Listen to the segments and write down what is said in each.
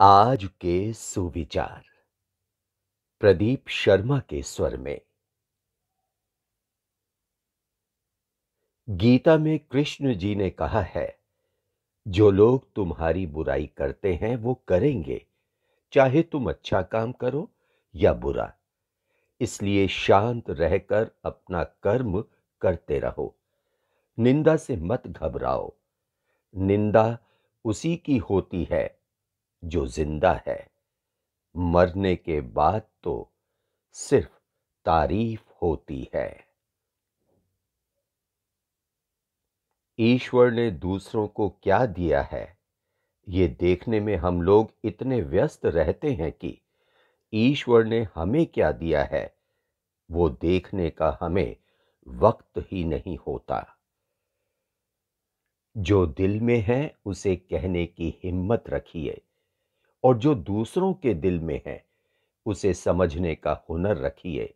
आज के सुविचार। प्रदीप शर्मा के स्वर में। गीता में कृष्ण जी ने कहा है, जो लोग तुम्हारी बुराई करते हैं, वो करेंगे, चाहे तुम अच्छा काम करो या बुरा। इसलिए शांत रहकर अपना कर्म करते रहो। निंदा से मत घबराओ। निंदा उसी की होती है जो ज़िंदा है। मरने के बाद तो सिर्फ़ तारीफ़ होती है। ईश्वर ने दूसरों को क्या दिया है? ये देखने में हम लोग इतने व्यस्त रहते हैं कि ईश्वर ने हमें क्या दिया है? वो देखने का हमें वक्त ही नहीं होता। जो दिल में है, उसे कहने की हिम्मत रखिए। और जो दूसरों के दिल में है, उसे समझने का हुनर रखिए।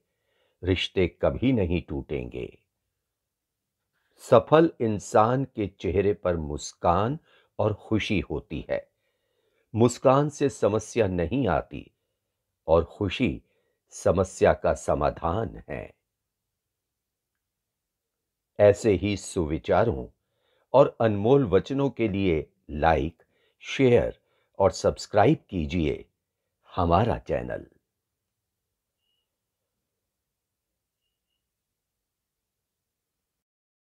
रिश्ते कभी नहीं टूटेंगे। सफल इंसान के चेहरे पर मुस्कान और खुशी होती है। मुस्कान से समस्या नहीं आती और खुशी समस्या का समाधान है। ऐसे ही सुविचारों और अनमोल वचनों के लिए लाइक, शेयर और सब्सक्राइब कीजिए हमारा चैनल।